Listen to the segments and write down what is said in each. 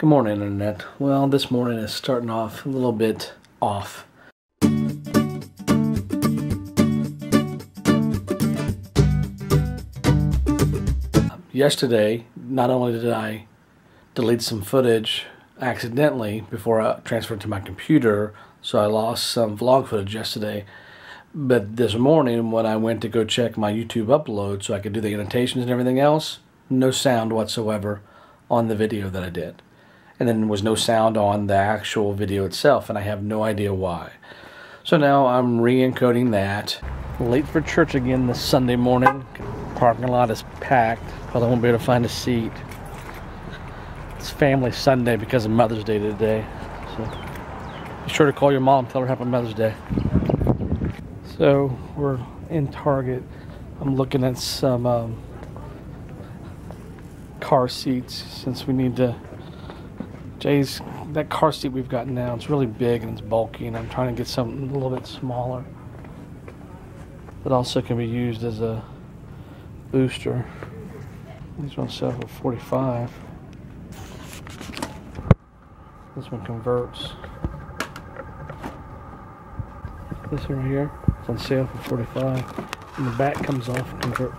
Good morning, Internet. Well, this morning is starting off a little bit off. Yesterday, not only did I delete some footage accidentally before I transferred to my computer, so I lost some vlog footage yesterday. But this morning, when I went to go check my YouTube upload so I could do the annotations and everything else, no sound whatsoever on the video that I did. And then there was no sound on the actual video itself, and I have no idea why. So now I'm re encoding that. Late for church again this Sunday morning. Parking lot is packed. Probably won't be able to find a seat. It's Family Sunday because of Mother's Day today. So be sure to call your mom, tell her Happy Mother's Day. So we're in Target. I'm looking at some um, car seats since we need to. Jay's that car seat we've got now. It's really big and it's bulky, and I'm trying to get something a little bit smaller that also can be used as a booster. These ones sell for 45. This one converts. This one right here, it's on sale for 45. And the back comes off and convert.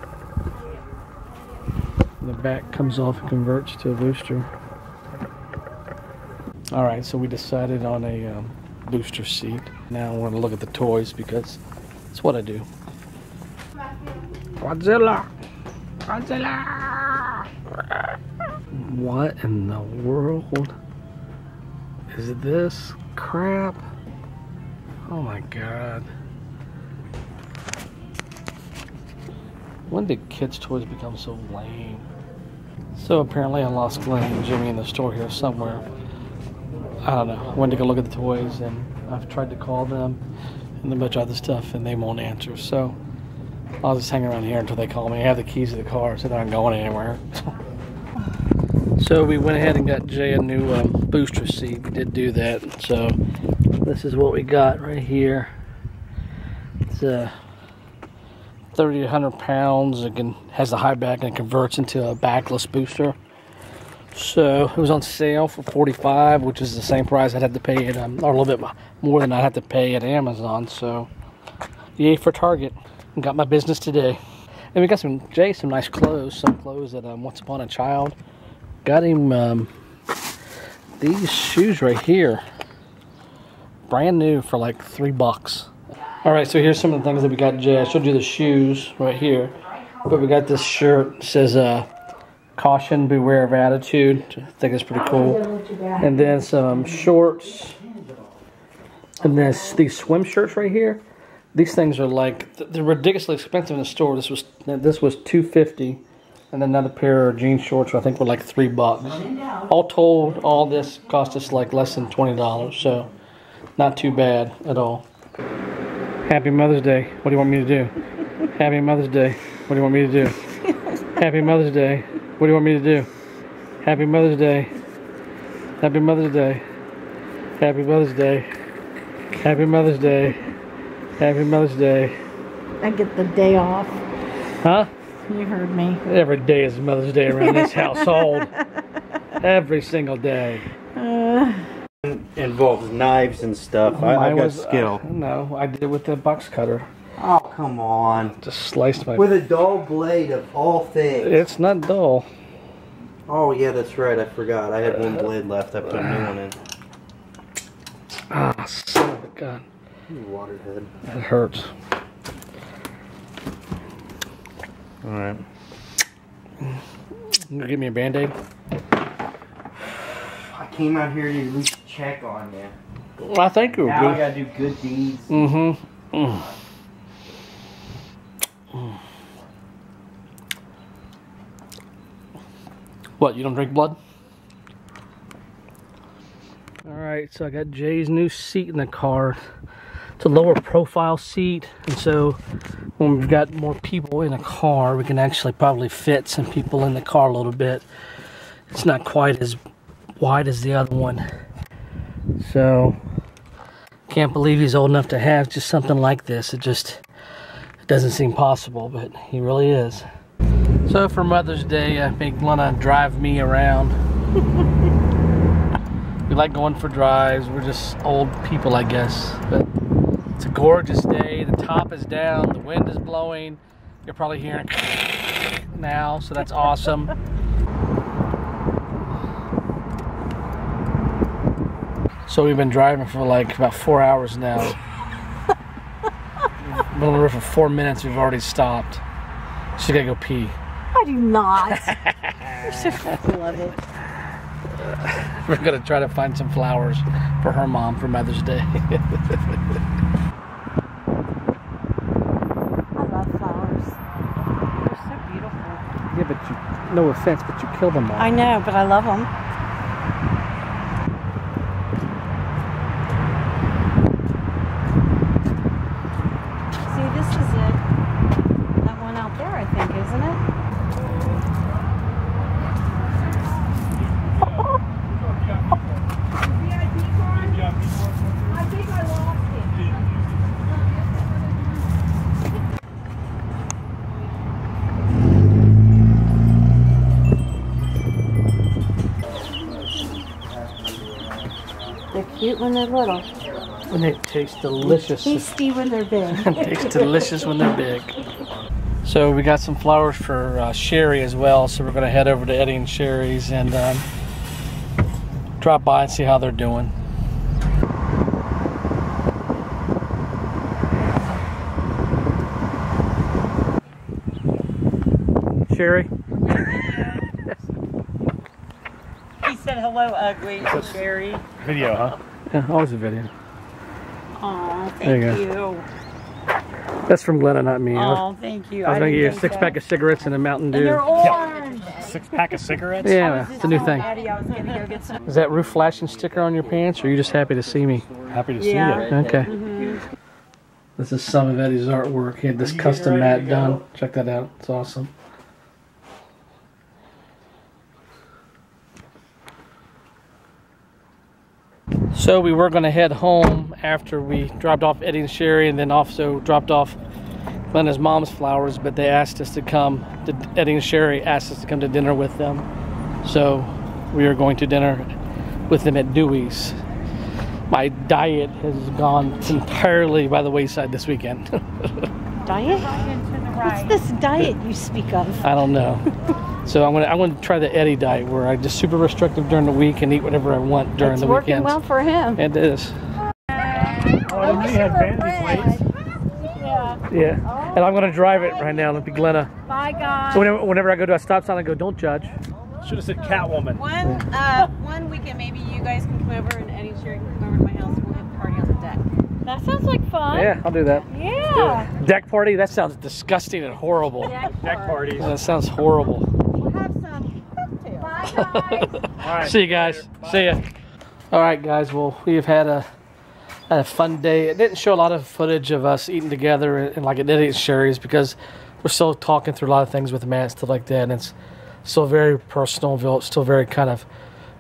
And the back comes off and converts to a booster. All right, so we decided on a um, booster seat. Now I want to look at the toys because it's what I do. Godzilla! Godzilla! What in the world is this crap? Oh my god. When did kids' toys become so lame? So apparently I lost Glenn and Jimmy in the store here somewhere. I don't know. I Went to go look at the toys and I've tried to call them and a bunch of other stuff and they won't answer. So I'll just hang around here until they call me. I have the keys to the car, so they're not going anywhere. so we went ahead and got Jay a new um, booster seat. We did do that. So this is what we got right here. It's a uh, 30 to 100 pounds. It can, has a high back and converts into a backless booster. So it was on sale for 45, which is the same price I'd have to pay at, um, or a little bit more than I'd have to pay at Amazon. So yay for Target. Got my business today. And we got some Jay, some nice clothes, some clothes that um, Once Upon a Child. Got him um, these shoes right here. Brand new for like three bucks. All right, so here's some of the things that we got Jay. I showed you the shoes right here. But we got this shirt. It says, uh, caution, beware of attitude. I think it's pretty cool. And then some shorts. And then these swim shirts right here. These things are like they're ridiculously expensive in the store. This was this was two fifty, and another pair of jean shorts I think were like three bucks. All told, all this cost us like less than twenty dollars. So, not too bad at all. Happy Mother's Day. What do you want me to do? Happy Mother's Day. What do you want me to do? Happy Mother's Day. What do you want me to do? Happy Mother's Day. Happy Mother's Day. Happy Mother's Day. Happy Mother's Day. Happy Mother's Day. I get the day off. Huh? You heard me. Every day is Mother's Day around this household. Every single day. Uh, involves knives and stuff. I, I've got was, skill. uh, no, I did it with the box cutter. Oh, come on. Just sliced my. With a dull blade of all things. It's not dull. Oh, yeah, that's right. I forgot. I had one blade left. I put a new one in. Ah, son of a gun. You Waterhead. That hurts. Alright. You gonna give me a band aid? I came out here to at least check on you. I think you were Now I gotta do good deeds. Mm-hmm. Mm. Mm. What, you don't drink blood? Alright, so I got Jay's new seat in the car. It's a lower profile seat, and so when we've got more people in a car, we can actually probably fit some people in the car a little bit. It's not quite as wide as the other one. So, can't believe he's old enough to have just something like this. It just it doesn't seem possible, but he really is. So for Mother's Day, I think Lana drive me around. We like going for drives. We're just old people, I guess. But it's a gorgeous day. The top is down. The wind is blowing. You're probably hearing now, so that's awesome. So we've been driving for like about four hours now. been on the road for four minutes. We've already stopped. She's gotta go pee. I do not. You're so full of it. We're gonna try to find some flowers for her mom for Mother's Day. I love flowers. They're so beautiful. yeah, but you, no offense, but you kill them all. I know, but I love them. See, this is it. That one out there, I think, isn't it? I think I lost it. They're cute when they're little. and they taste delicious. Tasty when they're big. tastes delicious when they're big. So we got some flowers for uh, Sherry as well. So we're gonna head over to Eddie and Sherry's and um, drop by and see how they're doing. Sherry, He said hello, ugly, to Sherry. video, huh? Yeah, always a video. Aw, There you thank you. That's from Glenna, not me. I was, Aw, thank you. I was gonna didn't get you a six so. pack of cigarettes and a Mountain And Dew. they're orange. Six pack of cigarettes? Yeah, it's a new thing. Daddy, I was gonna go. Is that roof flashing sticker on your pants, or are you just happy to see me? Happy to see Yeah. it. Okay. Mhm. This is some of Eddie's artwork. He had this custom mat done. Check that out. It's awesome. So we were going to head home after we dropped off Eddie and Sherry, and then also dropped off Glenna's mom's flowers. But they asked us to come. To, Eddie and Sherry asked us to come to dinner with them. So we are going to dinner with them at Dewey's my diet has gone entirely by the wayside this weekend. Diet? What's this diet you speak of? I don't know. So I'm gonna I'm gonna try the Eddie diet where I just super restrictive during the week and eat whatever I want during It's the working well for him. It is. Oh, and you had vanity plates. Yeah. And I'm gonna drive it right now. It'll be Glenna. Bye, guys. So whenever, whenever I go to a stop sign, I go, "Don't judge." Should have said Catwoman. One uh, one weekend, maybe you guys can come over and Eddie and Sherry can come over to my house and we'll have a party on the deck. That sounds like fun. Yeah, I'll do that. Yeah. Deck party? That sounds disgusting and horrible. Deck parties. That sounds horrible. We'll have some cocktails. All right. See you guys. See ya. All right, guys. Well, we've had a had a fun day. It didn't show a lot of footage of us eating together and, and like it did at Sherry's because we're still talking through a lot of things with Matt and stuff like that, and it's still very personal, vil- still very kind of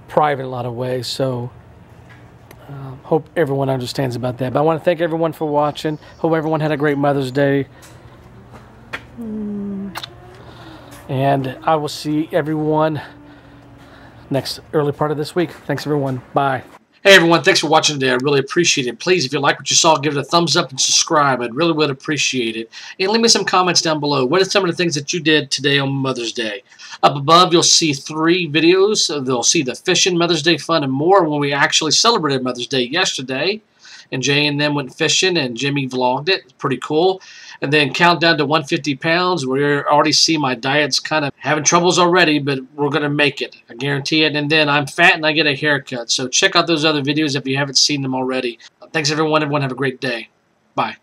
private in a lot of ways. So. Um, hope everyone understands about that. But I want to thank everyone for watching. Hope everyone had a great Mother's Day. And I will see everyone next early part of this week. Thanks, everyone. Bye. Hey, everyone. Thanks for watching today. I really appreciate it. Please, if you like what you saw, give it a thumbs up and subscribe. I'd really would appreciate it. And leave me some comments down below. What are some of the things that you did today on Mother's Day? Up above, you'll see three videos. They'll see the fishing, Mother's Day fun, and more when we actually celebrated Mother's Day yesterday. And Jay and them went fishing, and Jimmy vlogged it. Pretty cool. And then count down to 150 pounds. We already see my diet's kind of having troubles already, but we're going to make it. I guarantee it. And then I'm fat and I get a haircut. So check out those other videos if you haven't seen them already. Thanks, everyone. Everyone have a great day. Bye.